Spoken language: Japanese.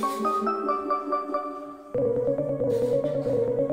フフフフ。